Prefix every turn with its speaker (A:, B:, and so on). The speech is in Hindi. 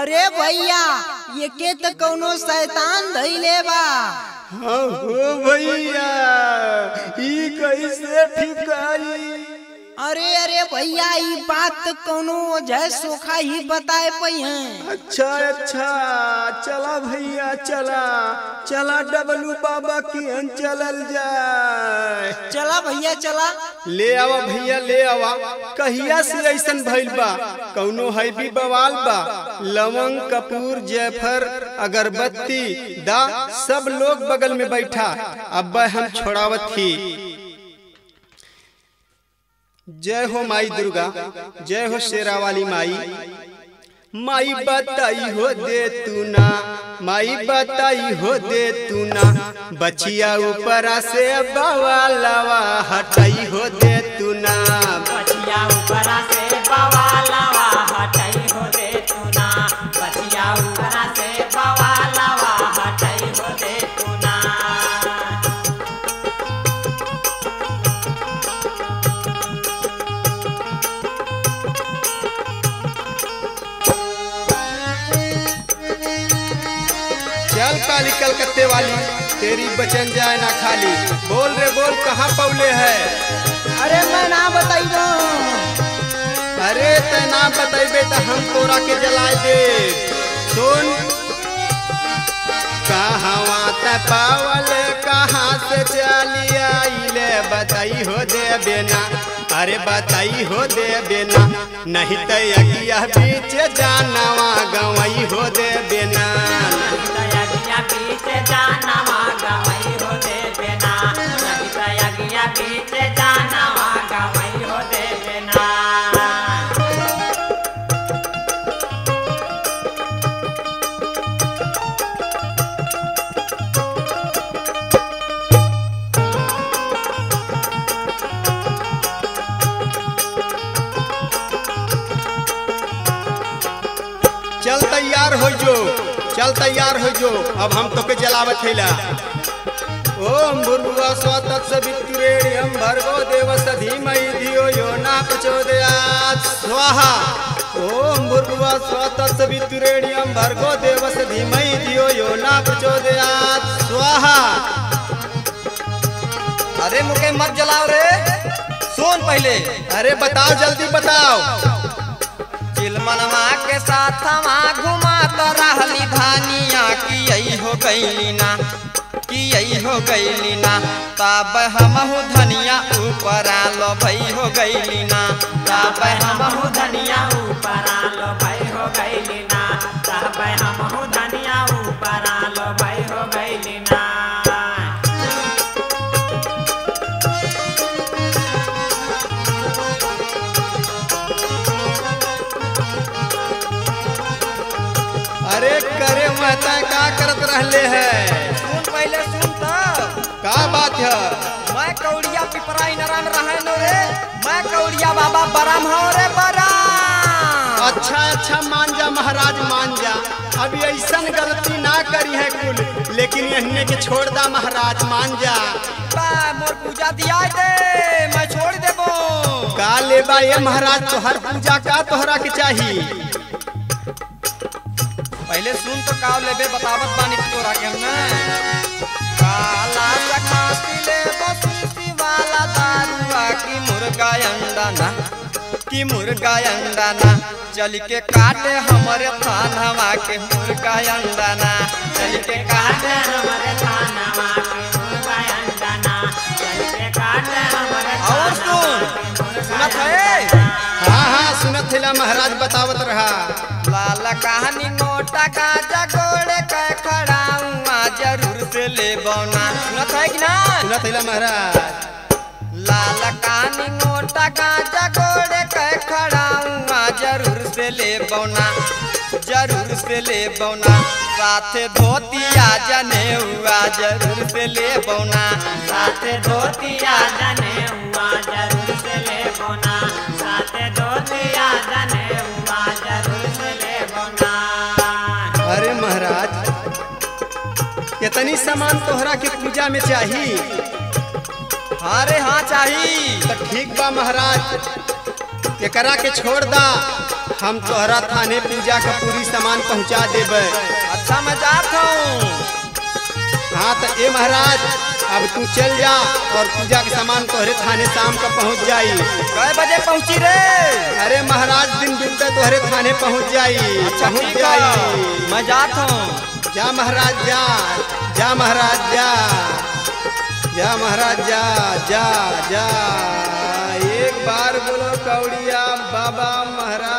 A: अरे भैया ये के तो कौनो शैतान धैले बा
B: हाँ भैया ई कैसे ठिकाई?
A: अरे अरे भैया ई बात कौनो जय सोखा ही बताए पई हैं
B: अच्छा अच्छा चला भैया चला चला डबलू बाबा की हन चलल जाए।
A: चला भैया चला।
B: ले आवा भैया ले आवा। कहिया से ऐसन भइल बा? कौनो हैवी बवाल बा? लवंग कपूर जयफर अगरबत्ती दा सब लोग बगल में बैठा। अब हम छोड़ावत थी जय हो माई दुर्गा, जय हो शेरा वाली माई। माई बताई हो दे तू ना माई बताई हो दे तू ना बचिया ऊपरा से बवालवा हटाई हो दे तू ना
C: बचिया ऊपरा से बवालवा हटई हो दे तू ना बचिया ऊपरा से
B: काली कलकत्ते वाली। तेरी बचन जाए ना खाली। बोल रे बोल कहाँ पौले है?
A: अरे मैं ना बताइबो
B: अरे तना बतेबे तो हम तोरा के जलाए दे। सुन। कहवा त पावल कहाँ से चली आइले बताई हो दे बेना। अरे बताई हो दे बेना। नहीं तो बीच जानवा गवई हो दे बेना।
C: पीछे जाना हो दया पीछे जाना हो
B: जो। चल तैयार हो जो। अब हम तो के जलावत हैला ओम भूर्भुवा स्वतत् सवितुरेण्यं भर्गो देवस्य धीमहि धियो यो न प्रचोदयात्। स्वाहा। ओम भूर्भुवा स्वतत् सवितुरेण्यं भर्गो देवस्य धीमहि धियो यो न प्रचोदयात्। स्वाहा।
D: अरे मुके मत जलाओ रे। सुन पहले।
B: अरे बताओ, जल्दी बताओ।
D: चिलमनवा के साथ वहाँ घुमा तो रहली धानिया की हो गईली ना की हो गईली ना, तब हो धनिया ऊपर आलो भई हो गईली ना,
C: तब हो धनिया ऊपर आलो भई हो गईली ना, तब हमहु
B: रहले है।
D: सुन पहले सुन तो।
B: का बात है?
D: मैं कौड़िया पिपराई नराम रहे नो रे। मैं कौड़िया बाबा बराम हो रे बराम।
B: अच्छा अच्छा मान जा महाराज मान जा। अभी ऐसा गलती ना करी है कुल लेकिन यहने के छोड़ दा महाराज मान जा।
D: बा मोर पूजा दिया दे मैं छोड़ देबो।
B: का लेबा ये महाराज तोहर पूजा का तोहरा के चाहिए
D: पहले सुन तो का लेबे बतावत बानी तोरा के हम ना काला चखाती ले बसुसी वाला दारुआ की मुर्गा अंडा ना की मुर्गा अंडा ना। चल के काटे हमरे थानवा के मुर्गा अंडा ना। चल के काटे
C: हमारे थानावा के मुर्गा अंडाना चल के काट हमारे
D: और सुन। सुनत है
B: हाँ हाँ सुनत थिला महाराज बतावत रहा।
D: लाल कहानी नोटा गाजा गोड़े के खड़ाऊआ ज़रूर से ले बौना। सुनत है कि ना?
B: सुनत थिला महाराज।
D: लाल कहानी नोटा गाजा गोड़े के खड़ाऊआ ज़रूर से ले बौना। ज़रूर से ले बौना। साथे धोतिया जने हुआ ज़रूर से ले बौना।
C: साथे धोतिया जने
B: इतनी सामान तोहरा के पूजा में चाहिए
D: हाँ रे हाँ चाही।
B: तो ठीक बा महाराज। एकरा के छोड़ दा। हम तोहरा थाने पूजा का पूरी सामान पहुँचा देबै।
D: अच्छा मैं जात हूँ।
B: हाँ तो ए महाराज अब तू चल जा और पूजा के सामान तोहरे थाने शाम का पहुँच जाई।
D: कै बजे पहुँची रे?
B: अरे महाराज दिन बिनते तोहरे थाने पहुँच जाई।
D: अच्छा
B: पहुँच जाई।
D: मैं जात हूँ।
B: जा महाराजा जा महाराजा जा महाराजा जा जा। एक बार बोलो कौड़िया बाबा महाराज।